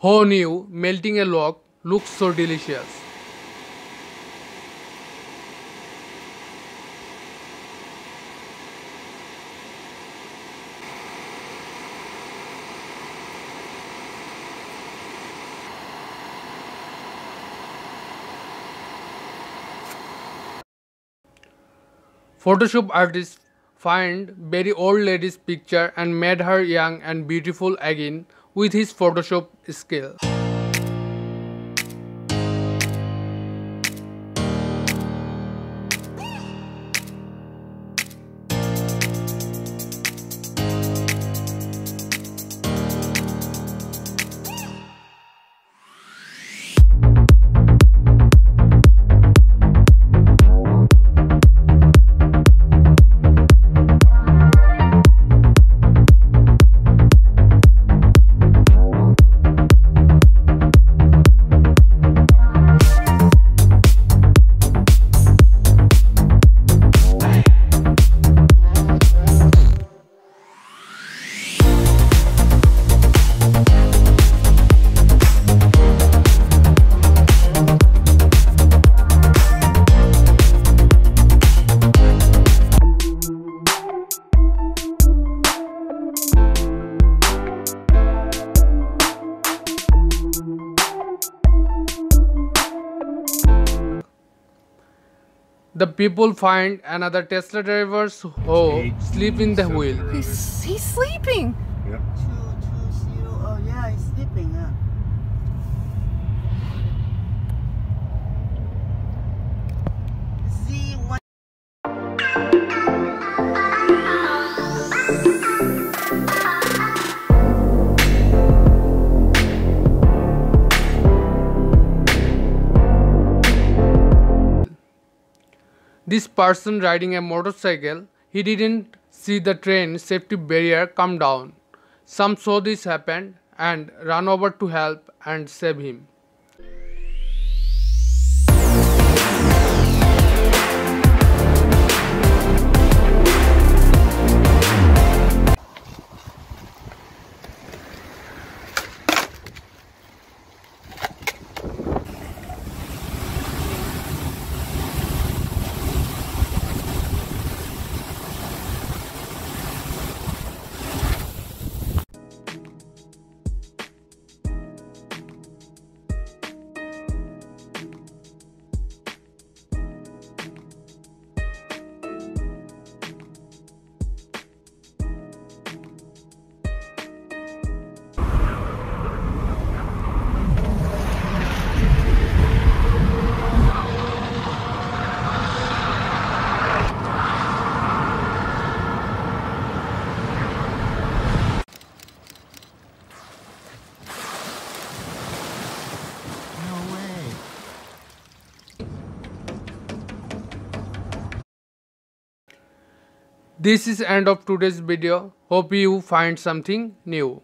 Who knew melting a log looks so delicious? Photoshop artist find very old lady's picture and made her young and beautiful again with his Photoshop skill. The people find another Tesla drivers who sleep in the wheel. He's, he's sleeping. Yep. Two, two, zero. Oh yeah, he's sleeping. Huh? This person riding a motorcycle, he didn't see the train safety barrier come down. Some saw this happen and ran over to help and save him. This is end of today's video. Hope you find something new.